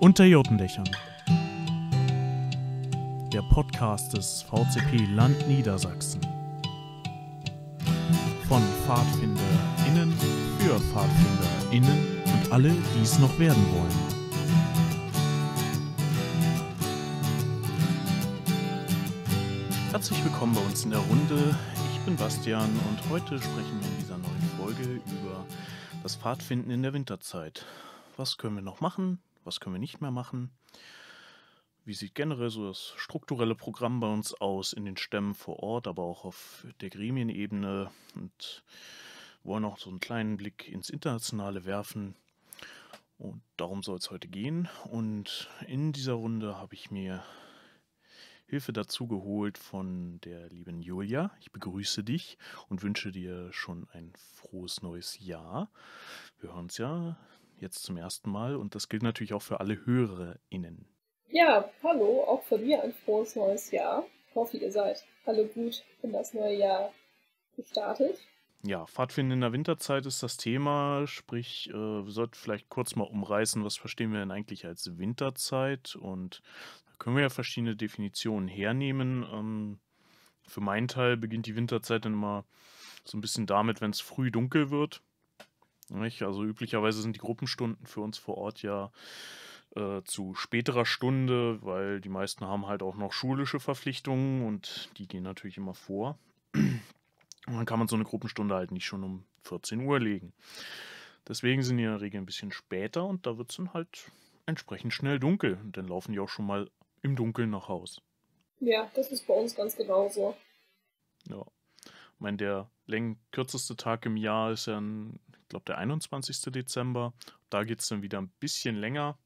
Unter Jotendächern. Der Podcast des VCP Land Niedersachsen. Von PfadfinderInnen für PfadfinderInnen und alle, die es noch werden wollen. Herzlich willkommen bei uns in der Runde. Ich bin Bastian und heute sprechen wir in dieser neuen Folge über das Pfadfinden in der Winterzeit. Was können wir noch machen? Was können wir nicht mehr machen? Wie sieht generell so das strukturelle Programm bei uns aus in den Stämmen vor Ort, aber auch auf der Gremienebene und wollen auch so einen kleinen Blick ins Internationale werfen. Und darum soll es heute gehen. Und in dieser Runde habe ich mir Hilfe dazu geholt von der lieben Julia. Ich begrüße dich und wünsche dir schon ein frohes neues Jahr. Wir hören uns ja jetzt zum ersten Mal und das gilt natürlich auch für alle HörerInnen. Ja, hallo, auch von mir ein frohes neues Jahr. Ich hoffe, ihr seid alle gut in das neue Jahr gestartet. Ja, Pfadfinden in der Winterzeit ist das Thema, sprich, äh, wir sollten vielleicht kurz mal umreißen, was verstehen wir denn eigentlich als Winterzeit und da können wir ja verschiedene Definitionen hernehmen. Ähm, für meinen Teil beginnt die Winterzeit dann immer so ein bisschen damit, wenn es früh dunkel wird. Nicht? Also üblicherweise sind die Gruppenstunden für uns vor Ort ja äh, zu späterer Stunde, weil die meisten haben halt auch noch schulische Verpflichtungen und die gehen natürlich immer vor. Und dann kann man so eine Gruppenstunde halt nicht schon um 14 Uhr legen. Deswegen sind die in der Regel ein bisschen später und da wird es dann halt entsprechend schnell dunkel. Und dann laufen die auch schon mal im Dunkeln nach Haus. Ja, das ist bei uns ganz genauso. Ja. Ich meine, der läng kürzeste Tag im Jahr ist ja, ein, glaube, der 21. Dezember. Da geht es dann wieder ein bisschen länger.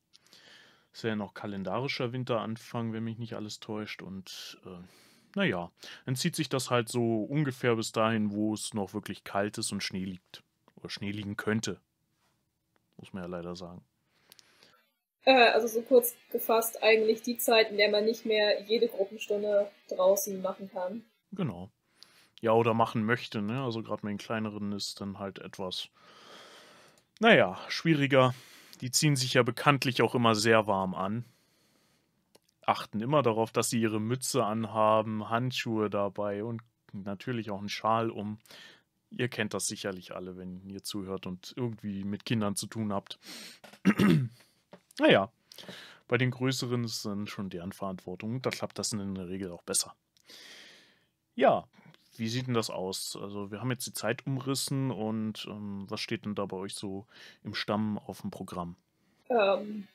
Ist ja noch kalendarischer Winteranfang, wenn mich nicht alles täuscht. Und äh, naja, dann zieht sich das halt so ungefähr bis dahin, wo es noch wirklich kalt ist und Schnee liegt. Oder Schnee liegen könnte. Muss man ja leider sagen. Äh, also so kurz gefasst eigentlich die Zeit, in der man nicht mehr jede Gruppenstunde draußen machen kann. Genau. Ja, oder machen möchte, ne? Also gerade mit den kleineren ist dann halt etwas, naja, schwieriger. Die ziehen sich ja bekanntlich auch immer sehr warm an. Achten immer darauf, dass sie ihre Mütze anhaben, Handschuhe dabei und natürlich auch einen Schal um. Ihr kennt das sicherlich alle, wenn ihr zuhört und irgendwie mit Kindern zu tun habt. naja, bei den größeren ist dann schon deren Verantwortung. Da klappt das in der Regel auch besser. Ja, wie sieht denn das aus? Also, wir haben jetzt die Zeit umrissen und ähm, was steht denn da bei euch so im Stamm auf dem Programm? Ähm,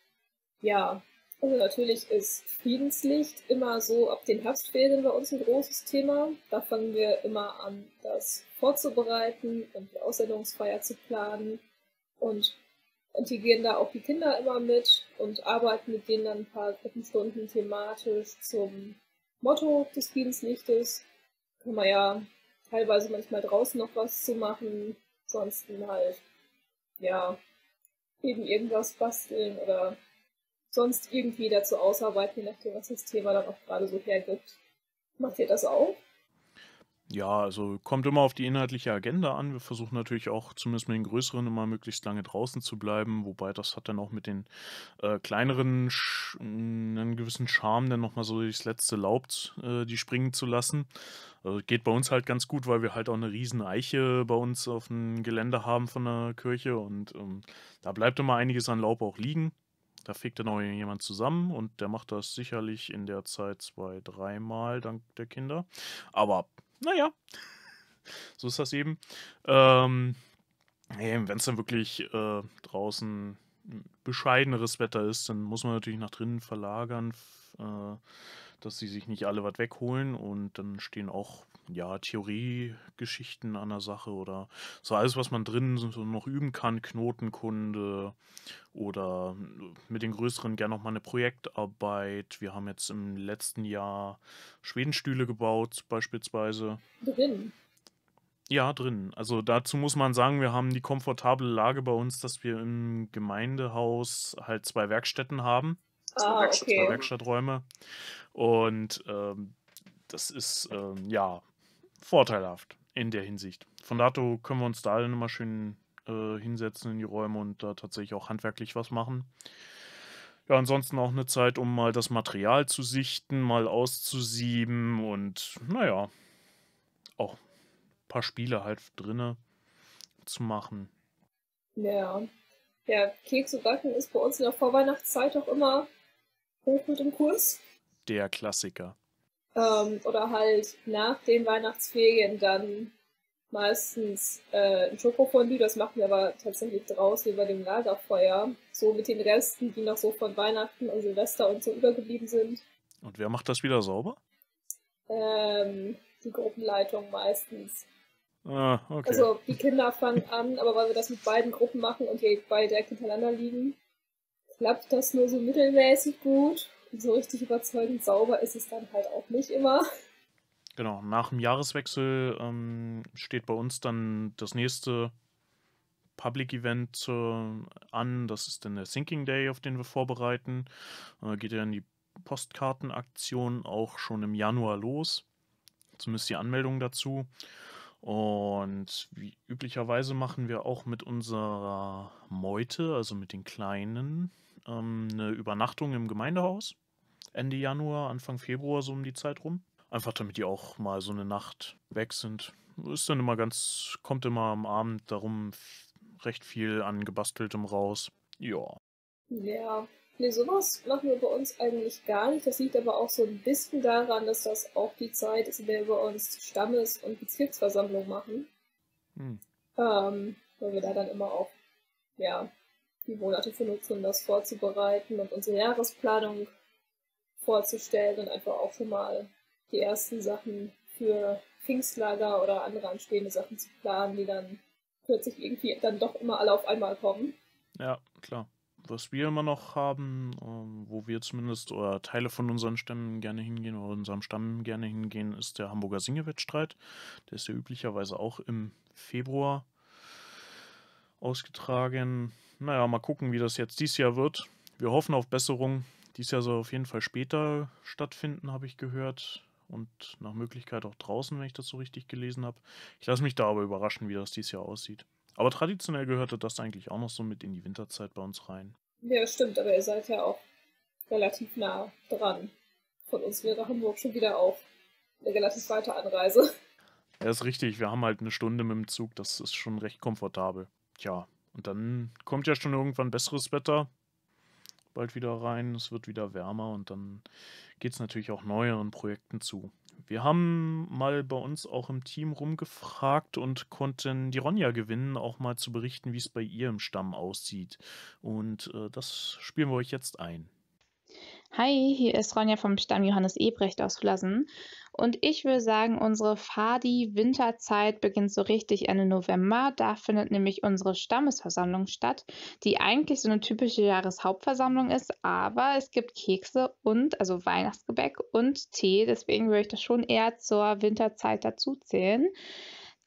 ja, also natürlich ist Friedenslicht immer so ab den Herbstferien bei uns ein großes Thema. Da fangen wir immer an, das vorzubereiten und die Aussendungsfeier zu planen und integrieren da auch die Kinder immer mit und arbeiten mit denen dann ein paar Gruppenstunden thematisch zum Motto des Friedenslichtes kann man ja teilweise manchmal draußen noch was zu machen, ansonsten halt, ja, eben irgendwas basteln oder sonst irgendwie dazu ausarbeiten, je nachdem, was das Thema dann auch gerade so hergibt. Macht ihr das auch? Ja, also kommt immer auf die inhaltliche Agenda an. Wir versuchen natürlich auch zumindest mit den größeren immer möglichst lange draußen zu bleiben, wobei das hat dann auch mit den äh, kleineren einen gewissen Charme, dann nochmal so durchs letzte Laub äh, die springen zu lassen. Also geht bei uns halt ganz gut, weil wir halt auch eine riesen Eiche bei uns auf dem Gelände haben von der Kirche und ähm, da bleibt immer einiges an Laub auch liegen. Da fegt dann auch jemand zusammen und der macht das sicherlich in der Zeit zwei, dreimal dank der Kinder. Aber naja, so ist das eben. Ähm, Wenn es dann wirklich äh, draußen bescheideneres Wetter ist, dann muss man natürlich nach drinnen verlagern, äh, dass sie sich nicht alle was wegholen und dann stehen auch ja Theoriegeschichten an der Sache oder so alles, was man drinnen so noch üben kann, Knotenkunde oder mit den größeren gerne noch mal eine Projektarbeit. Wir haben jetzt im letzten Jahr Schwedenstühle gebaut, beispielsweise. Drin. Ja, drin. Also dazu muss man sagen, wir haben die komfortable Lage bei uns, dass wir im Gemeindehaus halt zwei Werkstätten haben. Ah, okay. Zwei Werkstatträume. Und ähm, das ist ähm, ja vorteilhaft in der Hinsicht. Von dato können wir uns da dann immer schön äh, hinsetzen in die Räume und da tatsächlich auch handwerklich was machen. Ja, ansonsten auch eine Zeit, um mal das Material zu sichten, mal auszusieben und naja, auch ein paar Spiele halt drinne zu machen. Ja. Ja, Kekse backen ist bei uns in der Vorweihnachtszeit auch immer hoch mit dem Kurs. Der Klassiker. Ähm, oder halt nach den Weihnachtsferien dann meistens äh, ein Schokofondue, das machen wir aber tatsächlich draußen über dem Lagerfeuer, so mit den Resten, die noch so von Weihnachten und Silvester und so übergeblieben sind. Und wer macht das wieder sauber? Ähm, die Gruppenleitung meistens. Ah, okay. Also die Kinder fangen an, aber weil wir das mit beiden Gruppen machen und die beide direkt hintereinander liegen, klappt das nur so mittelmäßig gut. So richtig überzeugend sauber ist es dann halt auch nicht immer. Genau, nach dem Jahreswechsel ähm, steht bei uns dann das nächste Public Event äh, an. Das ist dann der Thinking Day, auf den wir vorbereiten. Äh, geht ja in die Postkartenaktion auch schon im Januar los. Zumindest die Anmeldung dazu. Und wie üblicherweise machen wir auch mit unserer Meute, also mit den Kleinen, ähm, eine Übernachtung im Gemeindehaus. Ende Januar, Anfang Februar, so um die Zeit rum. Einfach damit die auch mal so eine Nacht weg sind. Ist dann immer ganz, kommt immer am Abend darum recht viel an gebasteltem raus. Ja. Ja. Nee, sowas machen wir bei uns eigentlich gar nicht. Das liegt aber auch so ein bisschen daran, dass das auch die Zeit ist, in der wir bei uns Stammes- und Bezirksversammlung machen. Hm. Ähm, weil wir da dann immer auch, ja, die Monate nutzen, das vorzubereiten und unsere Jahresplanung vorzustellen und einfach auch schon mal die ersten Sachen für Pfingstlager oder andere anstehende Sachen zu planen, die dann plötzlich irgendwie dann doch immer alle auf einmal kommen. Ja, klar. Was wir immer noch haben, ähm, wo wir zumindest oder Teile von unseren Stämmen gerne hingehen oder unserem Stamm gerne hingehen, ist der Hamburger Singewettstreit. Der ist ja üblicherweise auch im Februar ausgetragen. Naja, mal gucken, wie das jetzt dieses Jahr wird. Wir hoffen auf Besserung. Dies Jahr soll auf jeden Fall später stattfinden, habe ich gehört und nach Möglichkeit auch draußen, wenn ich das so richtig gelesen habe. Ich lasse mich da aber überraschen, wie das dieses Jahr aussieht. Aber traditionell gehörte das eigentlich auch noch so mit in die Winterzeit bei uns rein. Ja, stimmt, aber ihr seid ja auch relativ nah dran. Von uns wäre Hamburg schon wieder auch eine relativ weite Anreise. Ja, ist richtig. Wir haben halt eine Stunde mit dem Zug. Das ist schon recht komfortabel. Tja, und dann kommt ja schon irgendwann besseres Wetter bald wieder rein. Es wird wieder wärmer und dann geht es natürlich auch neueren Projekten zu. Wir haben mal bei uns auch im Team rumgefragt und konnten die Ronja gewinnen, auch mal zu berichten, wie es bei ihr im Stamm aussieht. Und äh, das spielen wir euch jetzt ein. Hi, hier ist Ronja vom Stamm Johannes Ebrecht aus Flassen. Und ich würde sagen, unsere Fadi-Winterzeit beginnt so richtig Ende November. Da findet nämlich unsere Stammesversammlung statt, die eigentlich so eine typische Jahreshauptversammlung ist, aber es gibt Kekse und, also Weihnachtsgebäck und Tee. Deswegen würde ich das schon eher zur Winterzeit dazu zählen.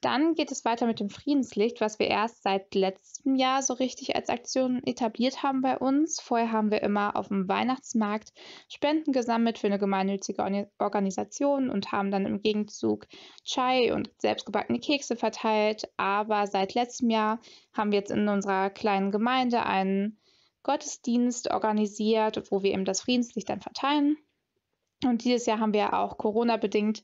Dann geht es weiter mit dem Friedenslicht, was wir erst seit letztem Jahr so richtig als Aktion etabliert haben bei uns. Vorher haben wir immer auf dem Weihnachtsmarkt Spenden gesammelt für eine gemeinnützige Organisation und haben dann im Gegenzug Chai und selbstgebackene Kekse verteilt. Aber seit letztem Jahr haben wir jetzt in unserer kleinen Gemeinde einen Gottesdienst organisiert, wo wir eben das Friedenslicht dann verteilen. Und dieses Jahr haben wir auch Corona-bedingt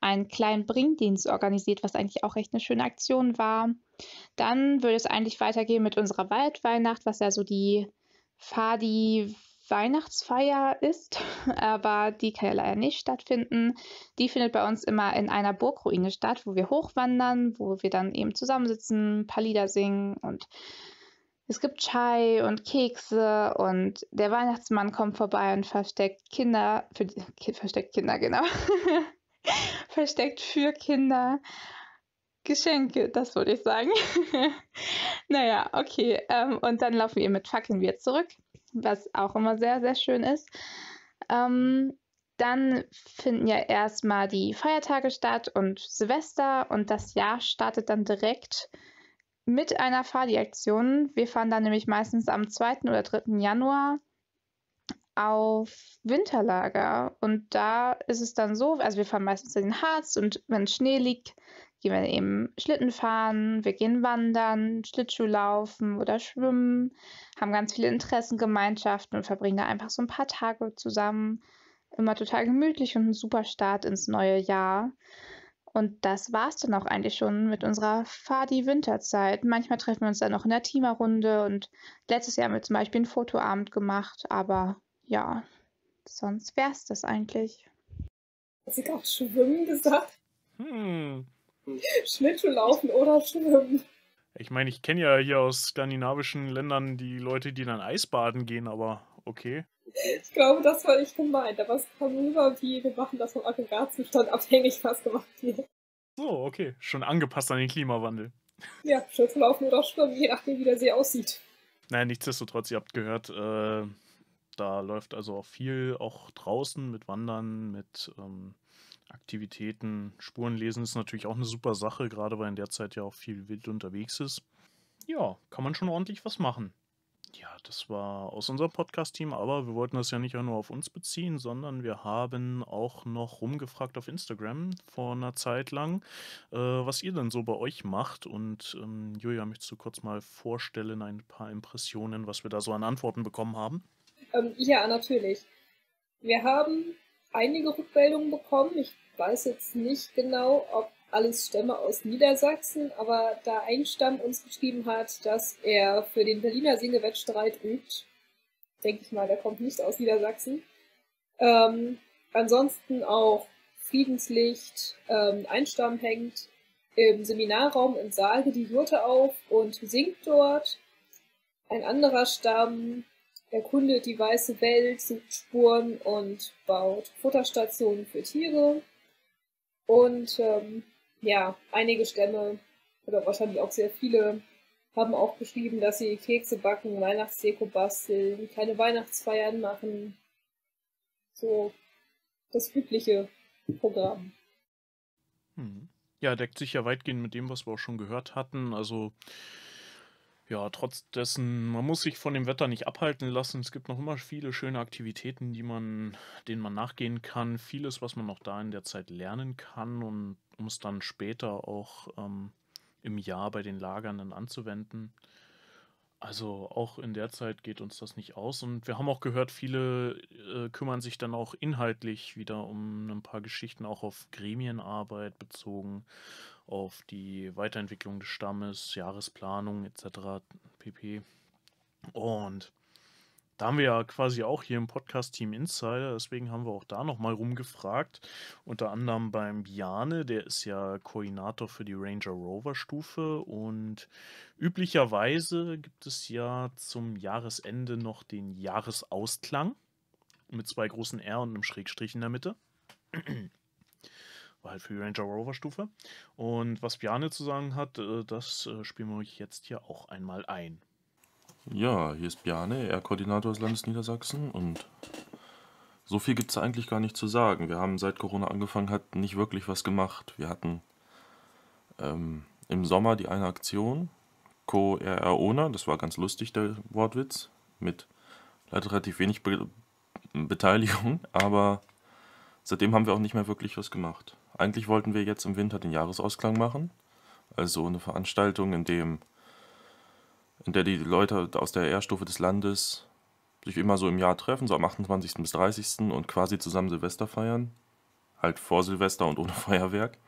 einen kleinen Bringdienst organisiert, was eigentlich auch recht eine schöne Aktion war. Dann würde es eigentlich weitergehen mit unserer Waldweihnacht, was ja so die Fadi Weihnachtsfeier ist, aber die kann ja leider nicht stattfinden. Die findet bei uns immer in einer Burgruine statt, wo wir hochwandern, wo wir dann eben zusammensitzen, ein paar Lieder singen und es gibt Chai und Kekse und der Weihnachtsmann kommt vorbei und versteckt Kinder, für, versteckt Kinder, genau. versteckt für Kinder Geschenke, das würde ich sagen. naja, okay. Ähm, und dann laufen wir mit Fackeln wieder zurück, was auch immer sehr, sehr schön ist. Ähm, dann finden ja erstmal die Feiertage statt und Silvester und das Jahr startet dann direkt mit einer Fahrdirektion. Wir fahren dann nämlich meistens am 2. oder 3. Januar auf Winterlager. Und da ist es dann so, also wir fahren meistens in den Harz und wenn Schnee liegt, gehen wir eben Schlitten fahren, wir gehen wandern, Schlittschuhlaufen oder schwimmen, haben ganz viele Interessengemeinschaften und verbringen da einfach so ein paar Tage zusammen. Immer total gemütlich und ein super Start ins neue Jahr. Und das war's dann auch eigentlich schon mit unserer Fadi-Winterzeit. Manchmal treffen wir uns dann noch in der Teamerrunde und letztes Jahr haben wir zum Beispiel einen Fotoabend gemacht, aber ja, sonst wär's das eigentlich. Hast du gerade Schwimmen gesagt? Hm. Schlittschuhlaufen oder Schwimmen? Ich meine, ich kenne ja hier aus skandinavischen Ländern die Leute, die dann Eisbaden gehen, aber okay. Ich glaube, das war nicht gemeint, aber es kam rüber, wie wir machen das vom Aggregatzustand abhängig, was gemacht wird. So, okay. Schon angepasst an den Klimawandel. Ja, Schlittschuhlaufen oder Schwimmen, je nachdem, wie der See aussieht. Naja, nichtsdestotrotz, ihr habt gehört, äh, da läuft also auch viel, auch draußen mit Wandern, mit ähm, Aktivitäten. Spurenlesen ist natürlich auch eine super Sache, gerade weil in der Zeit ja auch viel wild unterwegs ist. Ja, kann man schon ordentlich was machen. Ja, das war aus unserem Podcast-Team, aber wir wollten das ja nicht nur auf uns beziehen, sondern wir haben auch noch rumgefragt auf Instagram vor einer Zeit lang, äh, was ihr denn so bei euch macht. Und ähm, Julia, möchtest du kurz mal vorstellen, ein paar Impressionen, was wir da so an Antworten bekommen haben? Ähm, ja, natürlich. Wir haben einige Rückmeldungen bekommen. Ich weiß jetzt nicht genau, ob alles Stämme aus Niedersachsen, aber da ein Stamm uns geschrieben hat, dass er für den Berliner Singewettstreit übt, denke ich mal, der kommt nicht aus Niedersachsen. Ähm, ansonsten auch Friedenslicht, ähm, ein Stamm hängt im Seminarraum in Salge die Jurte auf und singt dort. Ein anderer Stamm erkundet die weiße Welt, sucht Spuren und baut Futterstationen für Tiere. Und ähm, ja, einige Stämme oder wahrscheinlich auch sehr viele haben auch geschrieben, dass sie Kekse backen, Weihnachtsdeko basteln, kleine Weihnachtsfeiern machen. So das übliche Programm. Hm. Ja, deckt sich ja weitgehend mit dem, was wir auch schon gehört hatten. Also ja, trotz dessen, man muss sich von dem Wetter nicht abhalten lassen. Es gibt noch immer viele schöne Aktivitäten, die man, denen man nachgehen kann. Vieles, was man noch da in der Zeit lernen kann und um es dann später auch ähm, im Jahr bei den Lagern dann anzuwenden. Also auch in der Zeit geht uns das nicht aus. Und wir haben auch gehört, viele äh, kümmern sich dann auch inhaltlich wieder um ein paar Geschichten, auch auf Gremienarbeit bezogen auf die Weiterentwicklung des Stammes, Jahresplanung etc. pp. Und da haben wir ja quasi auch hier im Podcast Team Insider, deswegen haben wir auch da nochmal rumgefragt. Unter anderem beim Biane, der ist ja Koordinator für die Ranger Rover Stufe und üblicherweise gibt es ja zum Jahresende noch den Jahresausklang mit zwei großen R und einem Schrägstrich in der Mitte war halt für die Ranger Rover Stufe. Und was Bjarne zu sagen hat, äh, das äh, spielen wir euch jetzt hier auch einmal ein. Ja, hier ist Bjarne, er Koordinator des Landes Niedersachsen und so viel gibt es eigentlich gar nicht zu sagen. Wir haben seit Corona angefangen hat nicht wirklich was gemacht. Wir hatten ähm, im Sommer die eine Aktion, Co RR Ona, das war ganz lustig, der Wortwitz, mit leider relativ wenig Be Beteiligung, aber seitdem haben wir auch nicht mehr wirklich was gemacht. Eigentlich wollten wir jetzt im Winter den Jahresausklang machen. Also eine Veranstaltung, in, dem, in der die Leute aus der R-Stufe des Landes sich immer so im Jahr treffen, so am 28. bis 30. und quasi zusammen Silvester feiern. Halt vor Silvester und ohne Feuerwerk.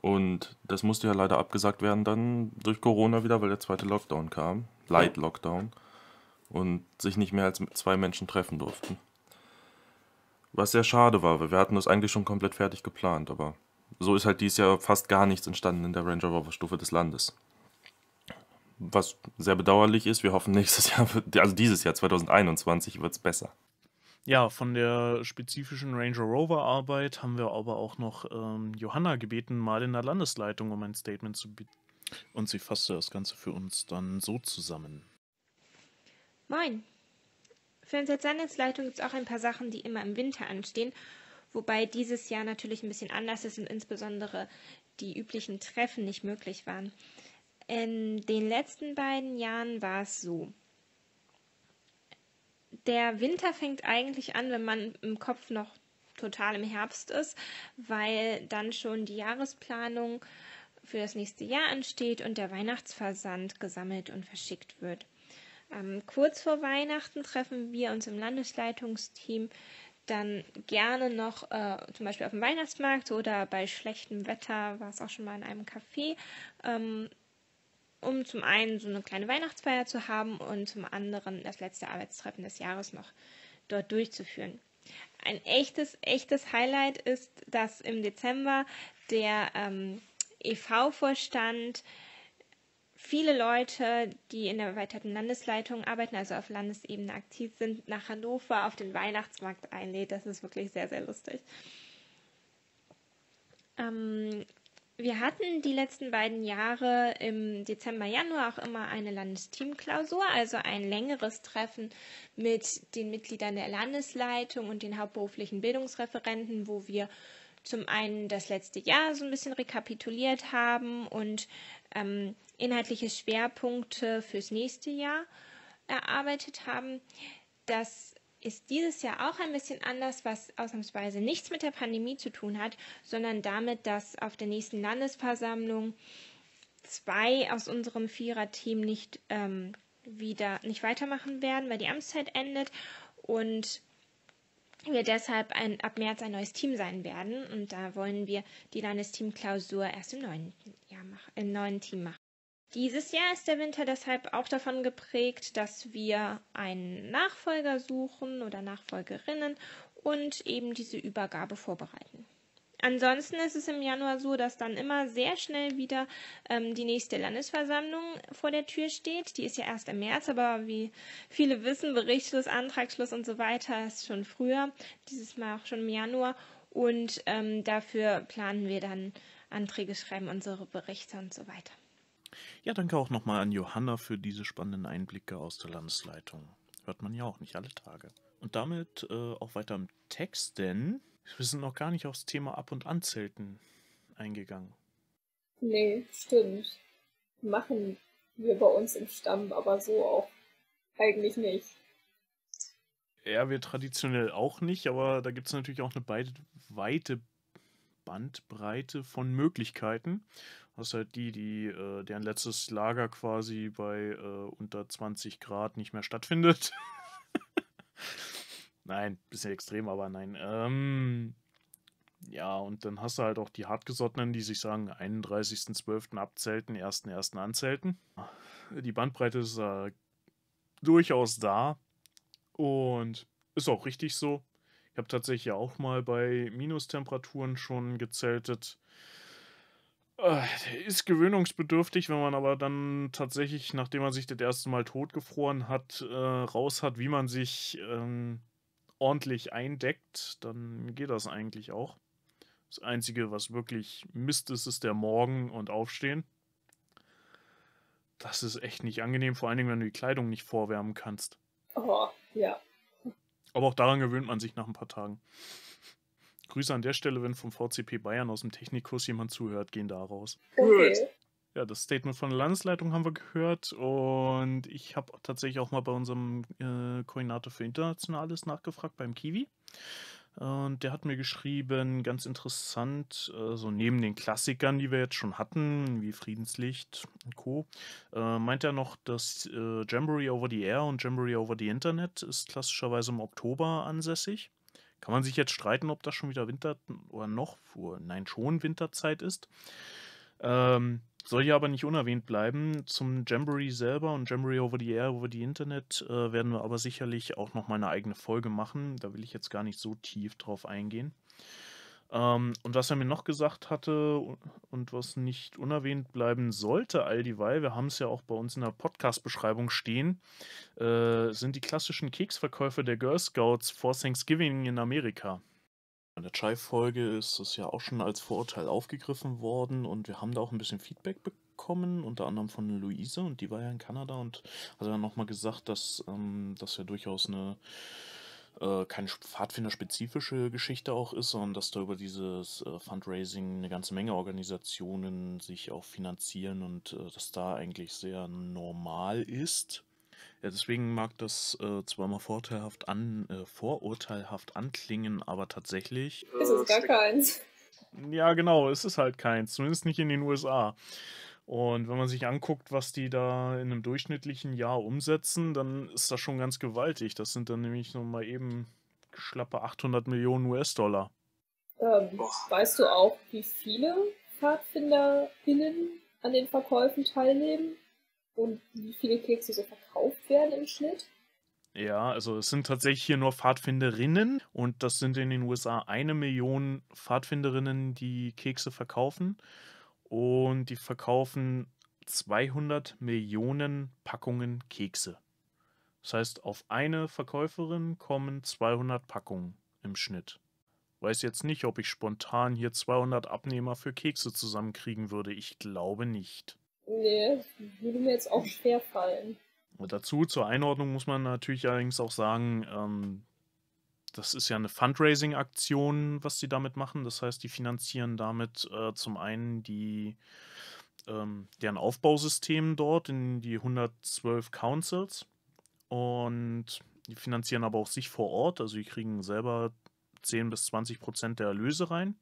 Und das musste ja leider abgesagt werden dann durch Corona wieder, weil der zweite Lockdown kam. Light Lockdown. Und sich nicht mehr als zwei Menschen treffen durften. Was sehr schade war, weil wir hatten das eigentlich schon komplett fertig geplant, aber so ist halt dieses Jahr fast gar nichts entstanden in der Ranger Rover Stufe des Landes. Was sehr bedauerlich ist, wir hoffen nächstes Jahr, also dieses Jahr 2021 wird es besser. Ja, von der spezifischen Ranger Rover Arbeit haben wir aber auch noch ähm, Johanna gebeten, mal in der Landesleitung um ein Statement zu bieten. Und sie fasste das Ganze für uns dann so zusammen. Moin, für uns als Landesleitung gibt es auch ein paar Sachen, die immer im Winter anstehen, wobei dieses Jahr natürlich ein bisschen anders ist und insbesondere die üblichen Treffen nicht möglich waren. In den letzten beiden Jahren war es so. Der Winter fängt eigentlich an, wenn man im Kopf noch total im Herbst ist, weil dann schon die Jahresplanung für das nächste Jahr ansteht und der Weihnachtsversand gesammelt und verschickt wird. Ähm, kurz vor Weihnachten treffen wir uns im Landesleitungsteam dann gerne noch äh, zum Beispiel auf dem Weihnachtsmarkt oder bei schlechtem Wetter war es auch schon mal in einem Café, ähm, um zum einen so eine kleine Weihnachtsfeier zu haben und zum anderen das letzte Arbeitstreffen des Jahres noch dort durchzuführen. Ein echtes, echtes Highlight ist, dass im Dezember der ähm, EV-Vorstand viele Leute, die in der erweiterten Landesleitung arbeiten, also auf Landesebene aktiv sind, nach Hannover auf den Weihnachtsmarkt einlädt. Das ist wirklich sehr, sehr lustig. Ähm, wir hatten die letzten beiden Jahre im Dezember, Januar auch immer eine Landesteamklausur, also ein längeres Treffen mit den Mitgliedern der Landesleitung und den hauptberuflichen Bildungsreferenten, wo wir zum einen das letzte Jahr so ein bisschen rekapituliert haben und ähm, inhaltliche Schwerpunkte fürs nächste Jahr erarbeitet haben. Das ist dieses Jahr auch ein bisschen anders, was ausnahmsweise nichts mit der Pandemie zu tun hat, sondern damit, dass auf der nächsten Landesversammlung zwei aus unserem Viererteam nicht ähm, wieder nicht weitermachen werden, weil die Amtszeit endet und wir deshalb ein, ab März ein neues Team sein werden. Und da wollen wir die Landesteamklausur erst im neuen, Jahr mach, im neuen Team machen. Dieses Jahr ist der Winter deshalb auch davon geprägt, dass wir einen Nachfolger suchen oder Nachfolgerinnen und eben diese Übergabe vorbereiten. Ansonsten ist es im Januar so, dass dann immer sehr schnell wieder ähm, die nächste Landesversammlung vor der Tür steht. Die ist ja erst im März, aber wie viele wissen, Berichtsschluss, Antragsschluss und so weiter ist schon früher, dieses Mal auch schon im Januar. Und ähm, dafür planen wir dann Anträge schreiben, unsere Berichte und so weiter. Ja, danke auch nochmal an Johanna für diese spannenden Einblicke aus der Landesleitung. Hört man ja auch nicht alle Tage. Und damit äh, auch weiter im Text, denn wir sind noch gar nicht aufs Thema Ab- und Anzelten eingegangen. Nee, stimmt. Machen wir bei uns im Stamm aber so auch eigentlich nicht. Ja, wir traditionell auch nicht, aber da gibt es natürlich auch eine weite Bandbreite von Möglichkeiten. Das ist halt die, die äh, deren letztes Lager quasi bei äh, unter 20 Grad nicht mehr stattfindet. Nein, bisschen extrem, aber nein. Ähm, ja, und dann hast du halt auch die Hartgesottenen, die sich sagen, 31.12. abzelten, 1.1. anzelten. Die Bandbreite ist äh, durchaus da und ist auch richtig so. Ich habe tatsächlich auch mal bei Minustemperaturen schon gezeltet. Äh, ist gewöhnungsbedürftig, wenn man aber dann tatsächlich, nachdem man sich das erste Mal totgefroren hat, äh, raus hat, wie man sich ähm, ordentlich eindeckt, dann geht das eigentlich auch. Das Einzige, was wirklich Mist ist, ist der Morgen und Aufstehen. Das ist echt nicht angenehm, vor allen Dingen, wenn du die Kleidung nicht vorwärmen kannst. Oh, ja. Aber auch daran gewöhnt man sich nach ein paar Tagen. Grüße an der Stelle, wenn vom VCP Bayern aus dem Technikkurs jemand zuhört, gehen da raus. Okay. Ja, das Statement von der Landesleitung haben wir gehört und ich habe tatsächlich auch mal bei unserem äh, Koordinator für Internationales nachgefragt, beim Kiwi. Und der hat mir geschrieben, ganz interessant, äh, so neben den Klassikern, die wir jetzt schon hatten, wie Friedenslicht und Co., äh, meint er noch, dass äh, Jamboree over the Air und Jamboree over the Internet ist klassischerweise im Oktober ansässig. Kann man sich jetzt streiten, ob das schon wieder Winter oder noch, nein, schon Winterzeit ist. Ähm, soll hier aber nicht unerwähnt bleiben. Zum Jamboree selber und Jamboree over the Air, over the Internet äh, werden wir aber sicherlich auch noch mal eine eigene Folge machen. Da will ich jetzt gar nicht so tief drauf eingehen. Ähm, und was er mir noch gesagt hatte und was nicht unerwähnt bleiben sollte, all dieweil, wir haben es ja auch bei uns in der Podcast-Beschreibung stehen, äh, sind die klassischen Keksverkäufe der Girl Scouts vor Thanksgiving in Amerika. In der Chai-Folge ist es ja auch schon als Vorurteil aufgegriffen worden und wir haben da auch ein bisschen Feedback bekommen, unter anderem von Luise und die war ja in Kanada und hat dann nochmal gesagt, dass ähm, das ja durchaus eine äh, keine Pfadfinder-spezifische Geschichte auch ist, sondern dass da über dieses äh, Fundraising eine ganze Menge Organisationen sich auch finanzieren und äh, dass da eigentlich sehr normal ist. Ja, deswegen mag das äh, zwar mal vorteilhaft an, äh, vorurteilhaft anklingen, aber tatsächlich. Ist es gar keins. Ja, genau, es ist halt keins, zumindest nicht in den USA. Und wenn man sich anguckt, was die da in einem durchschnittlichen Jahr umsetzen, dann ist das schon ganz gewaltig. Das sind dann nämlich noch mal eben schlappe 800 Millionen US-Dollar. Ähm, weißt du auch, wie viele PfadfinderInnen an den Verkäufen teilnehmen? Und wie viele Kekse so verkauft werden im Schnitt? Ja, also es sind tatsächlich hier nur Pfadfinderinnen und das sind in den USA eine Million Pfadfinderinnen, die Kekse verkaufen und die verkaufen 200 Millionen Packungen Kekse. Das heißt, auf eine Verkäuferin kommen 200 Packungen im Schnitt. Weiß jetzt nicht, ob ich spontan hier 200 Abnehmer für Kekse zusammenkriegen würde. Ich glaube nicht. Nee, würde mir jetzt auch schwer fallen. Dazu, zur Einordnung muss man natürlich allerdings auch sagen, ähm, das ist ja eine Fundraising-Aktion, was die damit machen. Das heißt, die finanzieren damit äh, zum einen die, ähm, deren Aufbausystem dort in die 112 Councils und die finanzieren aber auch sich vor Ort. Also die kriegen selber 10 bis 20 Prozent der Erlöse rein.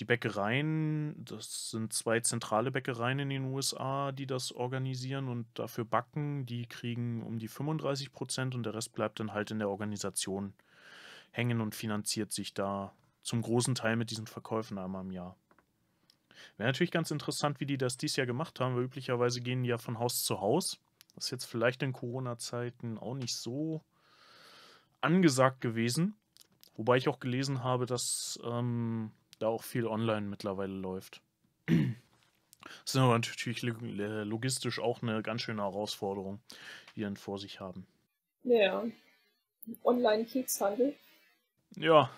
Die Bäckereien, das sind zwei zentrale Bäckereien in den USA, die das organisieren und dafür backen. Die kriegen um die 35 Prozent und der Rest bleibt dann halt in der Organisation hängen und finanziert sich da zum großen Teil mit diesen Verkäufen einmal im Jahr. Wäre natürlich ganz interessant, wie die das dieses Jahr gemacht haben, weil üblicherweise gehen die ja von Haus zu Haus. Das ist jetzt vielleicht in Corona-Zeiten auch nicht so angesagt gewesen. Wobei ich auch gelesen habe, dass ähm, da auch viel online mittlerweile läuft. Das ist aber natürlich logistisch auch eine ganz schöne Herausforderung, die dann vor sich haben. Ja, Online-Kekshandel. Ja,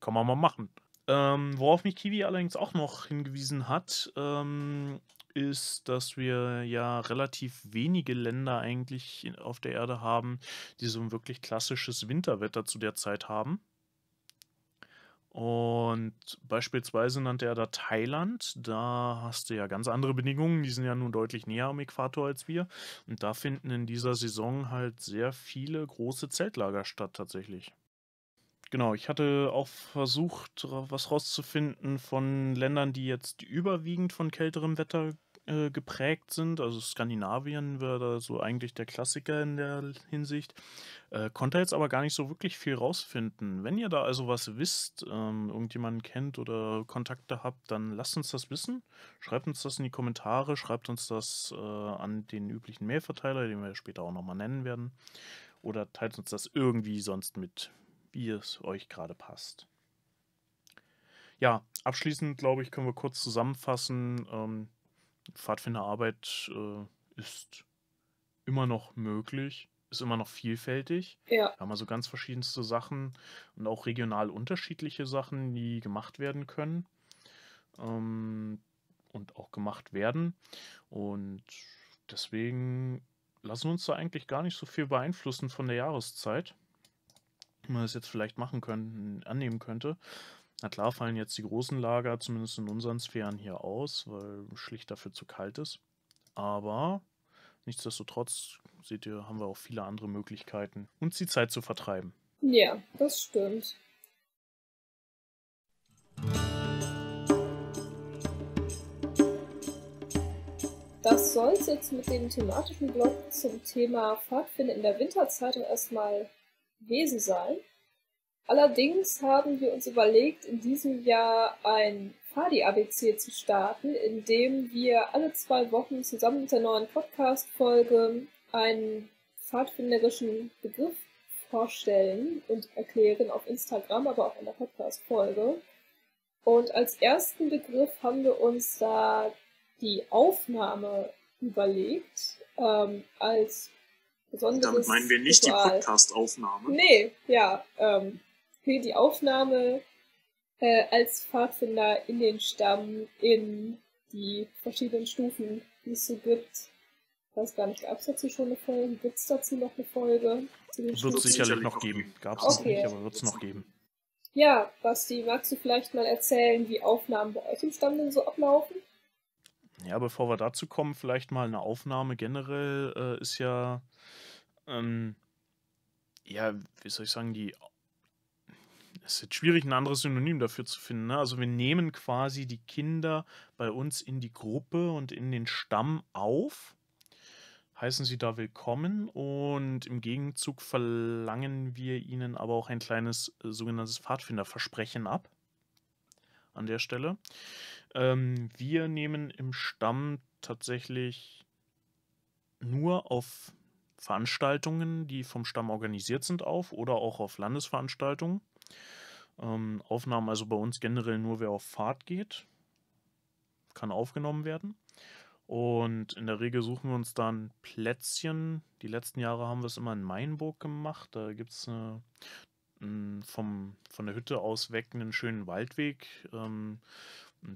kann man mal machen. Ähm, worauf mich Kiwi allerdings auch noch hingewiesen hat, ähm, ist, dass wir ja relativ wenige Länder eigentlich auf der Erde haben, die so ein wirklich klassisches Winterwetter zu der Zeit haben. Und beispielsweise nannte er da Thailand. Da hast du ja ganz andere Bedingungen. Die sind ja nun deutlich näher am Äquator als wir. Und da finden in dieser Saison halt sehr viele große Zeltlager statt tatsächlich. Genau, ich hatte auch versucht, was rauszufinden von Ländern, die jetzt überwiegend von kälterem Wetter äh, geprägt sind. Also Skandinavien wäre da so eigentlich der Klassiker in der Hinsicht. Äh, konnte jetzt aber gar nicht so wirklich viel rausfinden. Wenn ihr da also was wisst, ähm, irgendjemanden kennt oder Kontakte habt, dann lasst uns das wissen. Schreibt uns das in die Kommentare, schreibt uns das äh, an den üblichen Mailverteiler, den wir später auch nochmal nennen werden. Oder teilt uns das irgendwie sonst mit, wie es euch gerade passt. Ja, abschließend glaube ich, können wir kurz zusammenfassen. Ähm, Pfadfinderarbeit äh, ist immer noch möglich, ist immer noch vielfältig. Ja. Wir haben also ganz verschiedenste Sachen und auch regional unterschiedliche Sachen, die gemacht werden können ähm, und auch gemacht werden. Und deswegen lassen wir uns da eigentlich gar nicht so viel beeinflussen von der Jahreszeit, wie man das jetzt vielleicht machen können, annehmen könnte. Na klar fallen jetzt die großen Lager, zumindest in unseren Sphären hier aus, weil schlicht dafür zu kalt ist. Aber nichtsdestotrotz, seht ihr, haben wir auch viele andere Möglichkeiten, uns die Zeit zu vertreiben. Ja, das stimmt. Das soll es jetzt mit dem thematischen Blog zum Thema Pfadfinden in der Winterzeit erstmal gewesen sein. Allerdings haben wir uns überlegt, in diesem Jahr ein Fadi-ABC zu starten, in dem wir alle zwei Wochen zusammen mit der neuen Podcast-Folge einen pfadfinderischen Begriff vorstellen und erklären auf Instagram, aber auch in der Podcast-Folge. Und als ersten Begriff haben wir uns da die Aufnahme überlegt, ähm, als besonderes Damit meinen wir nicht Ritual. die Podcast-Aufnahme. Nee, ja, ähm, für die Aufnahme äh, als Pfadfinder in den Stamm, in die verschiedenen Stufen, die es so gibt. Ich weiß gar nicht, gab es dazu schon eine Folge? Gibt es dazu noch eine Folge? Wird es sicherlich noch geben. Gab es okay. noch nicht, aber wird es noch geben. Ja, Basti, magst du vielleicht mal erzählen, wie Aufnahmen bei euch im Stamm denn so ablaufen? Ja, bevor wir dazu kommen, vielleicht mal eine Aufnahme generell äh, ist ja ähm, ja, wie soll ich sagen, die es ist schwierig, ein anderes Synonym dafür zu finden. Ne? Also wir nehmen quasi die Kinder bei uns in die Gruppe und in den Stamm auf, heißen sie da willkommen und im Gegenzug verlangen wir ihnen aber auch ein kleines äh, sogenanntes Pfadfinderversprechen ab. An der Stelle. Ähm, wir nehmen im Stamm tatsächlich nur auf Veranstaltungen, die vom Stamm organisiert sind, auf oder auch auf Landesveranstaltungen. Ähm, Aufnahmen also bei uns generell nur, wer auf Fahrt geht, kann aufgenommen werden. Und in der Regel suchen wir uns dann Plätzchen. Die letzten Jahre haben wir es immer in Mainburg gemacht. Da gibt es vom, von der Hütte aus weg einen schönen Waldweg. Ähm,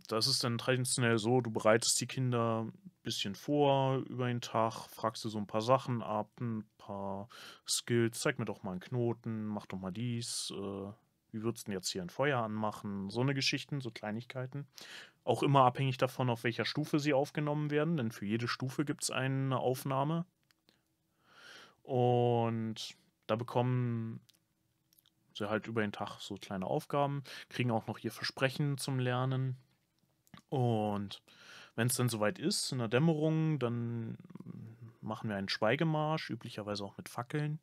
das ist dann traditionell so, du bereitest die Kinder ein bisschen vor über den Tag, fragst du so ein paar Sachen ab, ein paar Skills, zeig mir doch mal einen Knoten, mach doch mal dies, äh, wie würdest du denn jetzt hier ein Feuer anmachen? So eine Geschichten, so Kleinigkeiten. Auch immer abhängig davon, auf welcher Stufe sie aufgenommen werden, denn für jede Stufe gibt es eine Aufnahme. Und da bekommen sie halt über den Tag so kleine Aufgaben, kriegen auch noch ihr Versprechen zum Lernen. Und wenn es dann soweit ist, in der Dämmerung, dann machen wir einen Schweigemarsch, üblicherweise auch mit Fackeln,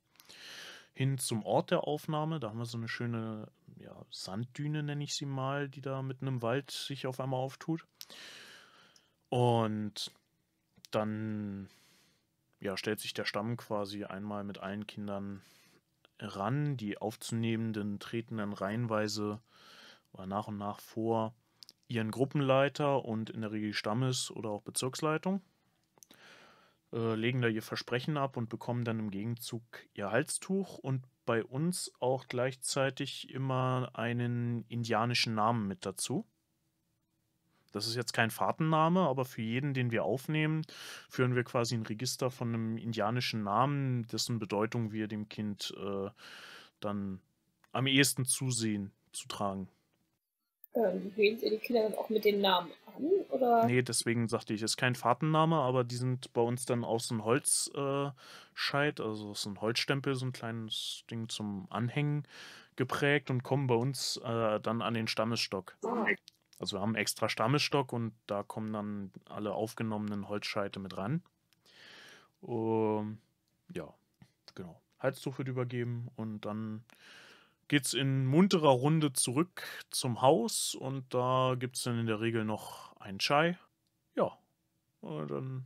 hin zum Ort der Aufnahme. Da haben wir so eine schöne ja, Sanddüne, nenne ich sie mal, die da mitten im Wald sich auf einmal auftut. Und dann ja, stellt sich der Stamm quasi einmal mit allen Kindern ran. Die Aufzunehmenden treten dann reihenweise oder nach und nach vor ihren Gruppenleiter und in der Regel Stammes- oder auch Bezirksleitung, äh, legen da ihr Versprechen ab und bekommen dann im Gegenzug ihr Halstuch und bei uns auch gleichzeitig immer einen indianischen Namen mit dazu. Das ist jetzt kein Fahrtenname, aber für jeden, den wir aufnehmen, führen wir quasi ein Register von einem indianischen Namen, dessen Bedeutung wir dem Kind äh, dann am ehesten zusehen zu tragen. Ähm, wählt ihr die Kinder dann auch mit den Namen an? Oder? Nee, deswegen sagte ich, ist kein Fahrtenname, aber die sind bei uns dann aus einem Holzscheit, äh, also aus einem Holzstempel, so ein kleines Ding zum Anhängen geprägt und kommen bei uns äh, dann an den Stammesstock. Also wir haben extra Stammesstock und da kommen dann alle aufgenommenen Holzscheite mit ran. Um, ja, genau. Halstuch wird übergeben und dann geht es in munterer Runde zurück zum Haus und da gibt es dann in der Regel noch einen Chai. Ja, und dann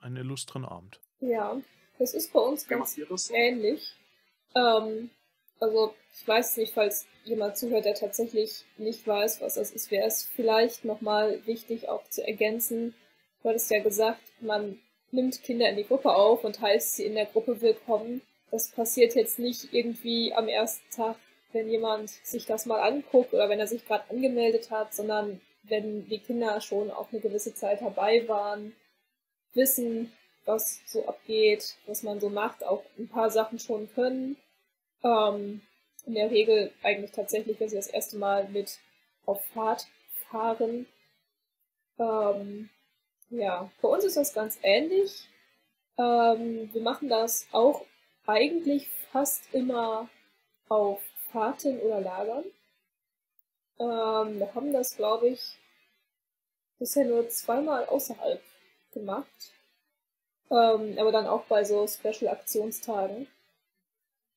einen illustren Abend. Ja, das ist bei uns ganz ähnlich. Ähm, also ich weiß nicht, falls jemand zuhört, der tatsächlich nicht weiß, was das ist, wäre es vielleicht nochmal wichtig auch zu ergänzen. Du hattest ja gesagt, man nimmt Kinder in die Gruppe auf und heißt sie in der Gruppe willkommen. Das passiert jetzt nicht irgendwie am ersten Tag wenn jemand sich das mal anguckt oder wenn er sich gerade angemeldet hat, sondern wenn die Kinder schon auch eine gewisse Zeit dabei waren, wissen, was so abgeht, was man so macht, auch ein paar Sachen schon können. Ähm, in der Regel eigentlich tatsächlich, wenn sie das erste Mal mit auf Fahrt fahren. Ähm, ja, bei uns ist das ganz ähnlich. Ähm, wir machen das auch eigentlich fast immer auf Fahrten oder Lagern. Ähm, wir haben das, glaube ich, bisher nur zweimal außerhalb gemacht. Ähm, aber dann auch bei so Special-Aktionstagen.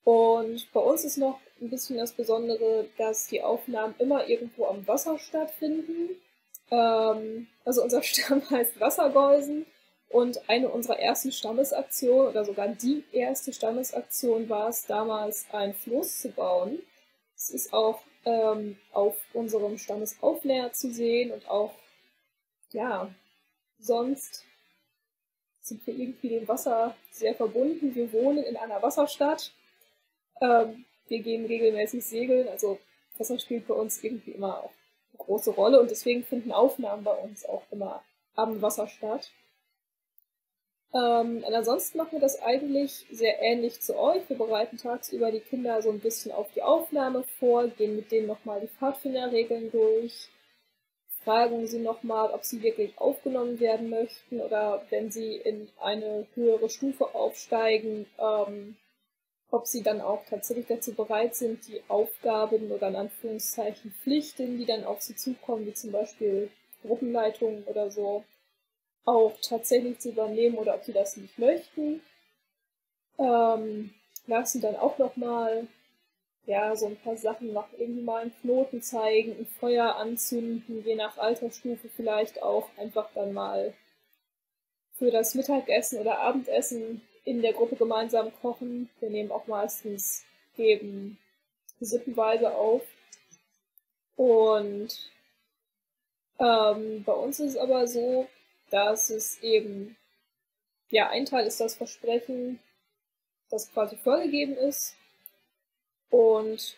Und bei uns ist noch ein bisschen das Besondere, dass die Aufnahmen immer irgendwo am Wasser stattfinden. Ähm, also unser Stamm heißt Wassergeusen und eine unserer ersten Stammesaktionen oder sogar die erste Stammesaktion war es damals, ein Floß zu bauen. Es ist auch ähm, auf unserem Stammesaufnäher zu sehen und auch, ja, sonst sind wir irgendwie dem Wasser sehr verbunden. Wir wohnen in einer Wasserstadt. Ähm, wir gehen regelmäßig segeln, also Wasser spielt bei uns irgendwie immer auch eine große Rolle und deswegen finden Aufnahmen bei uns auch immer am Wasser statt. Ähm, und ansonsten machen wir das eigentlich sehr ähnlich zu euch. Wir bereiten tagsüber die Kinder so ein bisschen auf die Aufnahme vor, gehen mit denen nochmal die Pfadfinderregeln durch, fragen sie nochmal, ob sie wirklich aufgenommen werden möchten oder wenn sie in eine höhere Stufe aufsteigen, ähm, ob sie dann auch tatsächlich dazu bereit sind, die Aufgaben oder in Anführungszeichen Pflichten, die dann auf sie zukommen, wie zum Beispiel Gruppenleitungen oder so, auch tatsächlich zu übernehmen oder ob sie das nicht möchten. Ähm, lassen dann auch nochmal ja, so ein paar Sachen nach irgendwie mal einen Knoten zeigen, ein Feuer anzünden, je nach Altersstufe vielleicht auch einfach dann mal für das Mittagessen oder Abendessen in der Gruppe gemeinsam kochen. Wir nehmen auch meistens eben sippenweise auf. Und ähm, bei uns ist es aber so, dass es eben, ja, ein Teil ist das Versprechen, das quasi vorgegeben ist. Und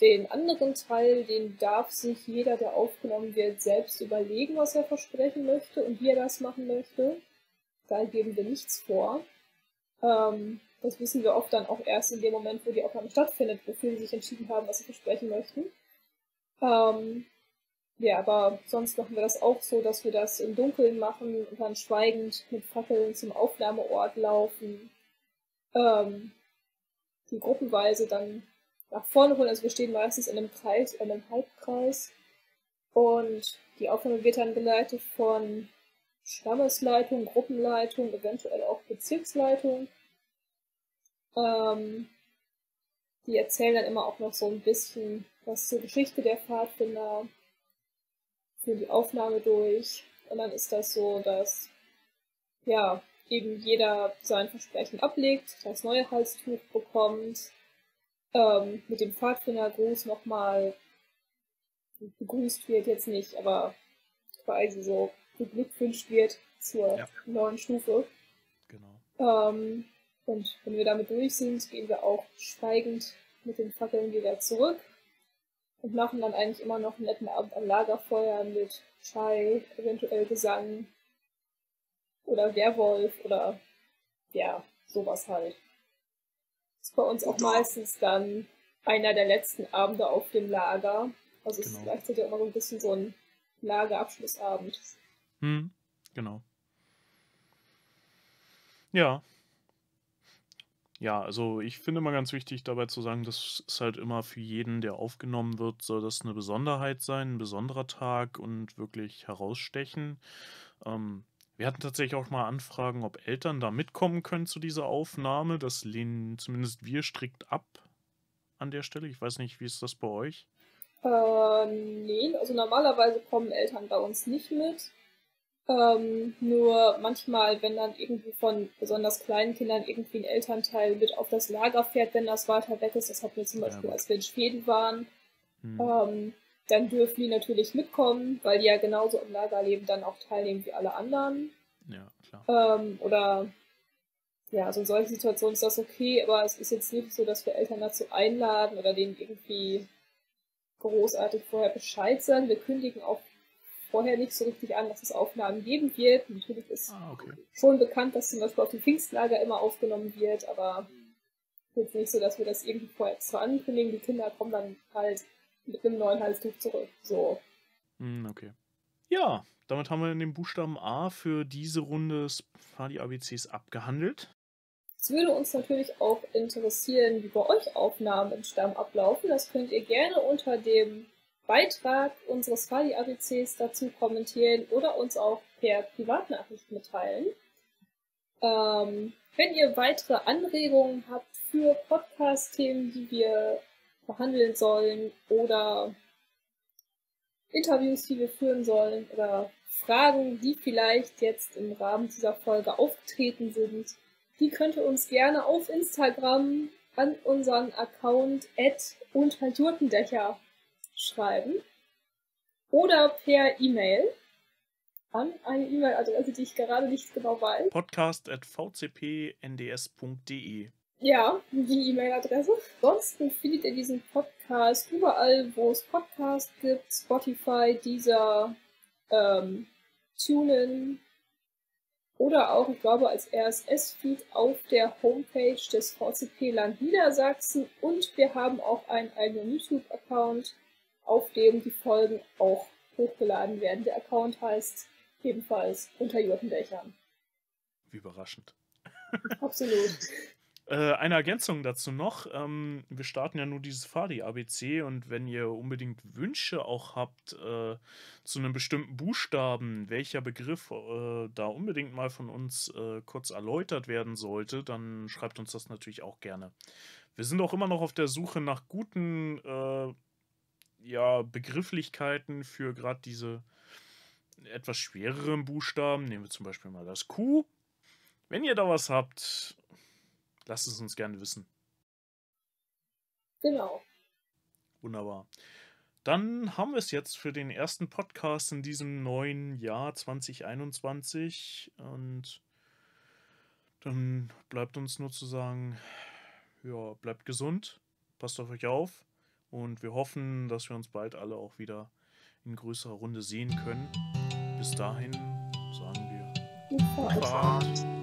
den anderen Teil, den darf sich jeder, der aufgenommen wird, selbst überlegen, was er versprechen möchte und wie er das machen möchte. Da geben wir nichts vor. Ähm, das wissen wir oft dann auch erst in dem Moment, wo die Aufnahme stattfindet, wofür sie sich entschieden haben, was sie versprechen möchten. Ähm, ja, aber sonst machen wir das auch so, dass wir das im Dunkeln machen und dann schweigend mit Fackeln zum Aufnahmeort laufen. Ähm, die gruppenweise dann nach vorne holen. Also wir stehen meistens in einem Kreis, in einem Halbkreis. Und die Aufnahme wird dann geleitet von Stammesleitung, Gruppenleitung, eventuell auch Bezirksleitung. Ähm, die erzählen dann immer auch noch so ein bisschen was zur Geschichte der Pfadfinder, führen die Aufnahme durch. Und dann ist das so, dass ja, eben jeder sein Versprechen ablegt, das neue Halstuch bekommt, ähm, mit dem Pfadfindergruß nochmal begrüßt wird, jetzt nicht, aber quasi so beglückwünscht wird zur ja. neuen Stufe. Genau. Ähm, und wenn wir damit durch sind, gehen wir auch schweigend mit den Fackeln wieder zurück und machen dann eigentlich immer noch einen netten Abend am Lagerfeuer mit Chai, eventuell Gesang oder Werwolf oder ja, sowas halt. Das ist bei uns auch meistens dann einer der letzten Abende auf dem Lager. Also es ist genau. gleichzeitig auch immer so ein bisschen so ein Lagerabschlussabend. Hm, genau. Ja. Ja, also ich finde immer ganz wichtig dabei zu sagen, das ist halt immer für jeden, der aufgenommen wird, soll das eine Besonderheit sein, ein besonderer Tag und wirklich herausstechen. Ähm, wir hatten tatsächlich auch mal Anfragen, ob Eltern da mitkommen können zu dieser Aufnahme. Das lehnen zumindest wir strikt ab an der Stelle. Ich weiß nicht, wie ist das bei euch? Äh, nee, also normalerweise kommen Eltern bei uns nicht mit. Ähm, nur manchmal, wenn dann irgendwie von besonders kleinen Kindern irgendwie ein Elternteil mit auf das Lager fährt, wenn das weiter weg ist, das hatten wir zum Beispiel, ja, als wir in Schweden waren, hm. ähm, dann dürfen die natürlich mitkommen, weil die ja genauso im Lager leben, dann auch teilnehmen wie alle anderen. Ja, klar. Ähm, oder ja, also in solchen Situationen ist das okay, aber es ist jetzt nicht so, dass wir Eltern dazu einladen oder denen irgendwie großartig vorher Bescheid sagen. Wir kündigen auch vorher nicht so richtig an, dass es Aufnahmen geben wird. Natürlich ist ah, okay. schon bekannt, dass zum Beispiel auf dem Pfingstlager immer aufgenommen wird, aber jetzt nicht so, dass wir das irgendwie vorher extra ankündigen. Die Kinder kommen dann halt mit einem neuen Halstuch zurück. So. Hm, okay. Ja, damit haben wir in dem Buchstaben A für diese Runde Fadi ABCs abgehandelt. Es würde uns natürlich auch interessieren, wie bei euch Aufnahmen im Stamm ablaufen. Das könnt ihr gerne unter dem Beitrag unseres Fali ABCs dazu kommentieren oder uns auch per Privatnachricht mitteilen. Ähm, wenn ihr weitere Anregungen habt für Podcast-Themen, die wir behandeln sollen oder Interviews, die wir führen sollen oder Fragen, die vielleicht jetzt im Rahmen dieser Folge aufgetreten sind, die könnt ihr uns gerne auf Instagram an unseren Account unterjurtendächer schreiben oder per E-Mail an eine E-Mail-Adresse, die ich gerade nicht genau weiß. podcast.vcpnds.de Ja, die E-Mail-Adresse. Ansonsten findet ihr diesen Podcast überall, wo es Podcasts gibt. Spotify, Deezer, ähm, TuneIn oder auch, ich glaube, als RSS-Feed auf der Homepage des VCP Land Niedersachsen. Und wir haben auch einen eigenen YouTube-Account auf dem die Folgen auch hochgeladen werden. Der Account heißt ebenfalls unter Jürgendächern. Wie überraschend. Absolut. Äh, eine Ergänzung dazu noch. Ähm, wir starten ja nur dieses Fadi-ABC und wenn ihr unbedingt Wünsche auch habt äh, zu einem bestimmten Buchstaben, welcher Begriff äh, da unbedingt mal von uns kurz erläutert werden sollte, dann schreibt uns das natürlich auch gerne. Wir sind auch immer noch auf der Suche nach guten ja, Begrifflichkeiten für gerade diese etwas schwereren Buchstaben. Nehmen wir zum Beispiel mal das Q. Wenn ihr da was habt, Lasst es uns gerne wissen. Genau. Wunderbar. Dann haben wir es jetzt für den ersten Podcast in diesem neuen Jahr 2021. Und dann bleibt uns nur zu sagen, ja, bleibt gesund, passt auf euch auf und wir hoffen, dass wir uns bald alle auch wieder in größerer Runde sehen können. Bis dahin sagen wir. Fahrt.